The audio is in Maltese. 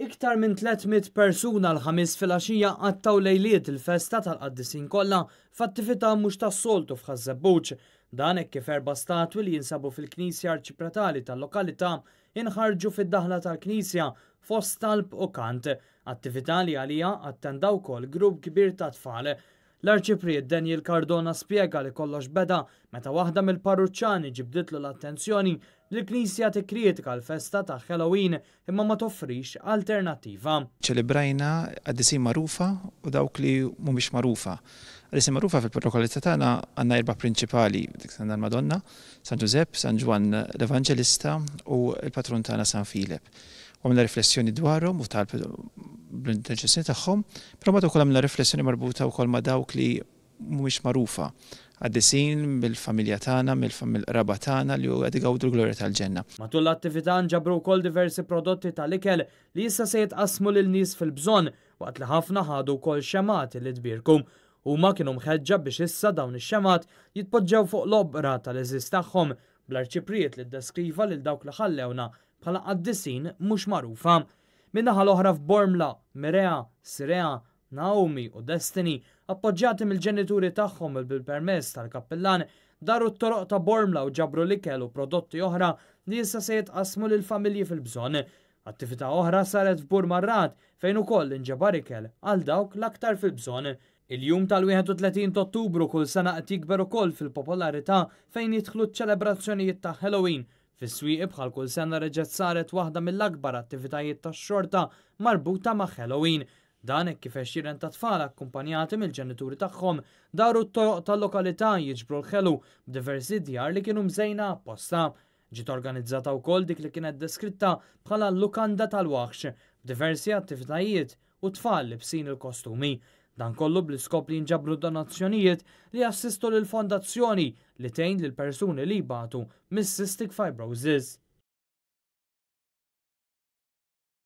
Iktar minn 300 persuna l-Ħamis filgħaxija qattgħu lejliet il-festa tal-Qaddisin kollha f'attività mhux tas-soltu f'Ħaż-Żebbuġ. Dan hekk kif erba' statwi li jinsabu fil-knisja arċipretali tal-lokalità inħarġu fid-daħla tal-knisja fost talb u kant, attività li għaliha attenda wkoll grupp kbir ta' tfal. L-Arċipriet Daniel Cardona spjega li kollox beda meta waħda mill-parruċċani ġibditlu l-attenzjoni li l-Knisja tikkritika l-festa ta' Halloween imma ma toffrix alternattiva. Ċċelebrajna qaddisin magħrufa u dawk li mhumiex magħrufa. Qaddisin magħrufa fil-parrokkjalità tagħna għandna erba' prinċipali, dik tagħna l-Madonna, San Ġużepp, San Ġwann l-Evanġelista u l-patrun tagħna San Filep. Għamilna riflessjoni dwarhom u talb bl-intenzjoni tagħhom, però mbagħad ukoll għamilna riflessjoni marbuta wkoll ma' dawk li mhumiex magħrufa, qaddisin mill-familja tagħna, mill-qraba tagħna li qed igawdu l-glorja tal-ġenna. Matul l-attività nġabru wkoll diversi prodotti tal-ikel li issa se jitqassmu lil nies fil-bżonn, waqt li ħafna ħadu wkoll xemgħati li tbierku. Huma kienu mħeġġa biex issa dawn ix-xemgħat jitpoġġew fuq l-oqbra tal-għeżież tagħhom, bl-Arċipriet li ddeskriva lil dawk li ħallewna bħala qaddisin mhux magħrufa. Min-naħa l-oħra f'Bormla, Mirea, Sirea, Naomi u Destiny, appoġġjati mill-ġenituri tagħhom u bil-permess tal-kappillan, daru t-toroq ta' Bormla u ġabru l-ikel u prodotti oħra li issa se jitqassmu lill-familji fil-bżonn. Attività oħra saret f'Bur Marrat fejn ukoll inġabar ikel għal dawk l-aktar fil-bżonn. Il-jum tal-31 t'Ottubru kull sena qed jikber ukoll fil-popolarità fejn jidħlu ċ-ċelebrazzjonijiet ta' Halloween Fis-Swieqi bħal kull sena reġgħet saret waħda mill-akbar attivitajiet tax-xorta marbuta ma' Halloween. Dan hekk kif għexieren ta' tfal akkumpanjati mill-ġenituri tagħhom dawru t-toroq tal-lokalità jiġbru l-ħelu b'diversi djar li kienu mżejna apposta. Ġiet organizzata wkoll dik li kienet deskritta bħala l-Lukanda tal-Waħx b'diversi attivitajiet u t-tfal libsin il-kostumi, dan kollu bl-iskop li jinġabru donazzjonijiet li jassistu lill-Fondazzjoni li tgħin lill-persuni li jbatu mis-cystic fibrosis.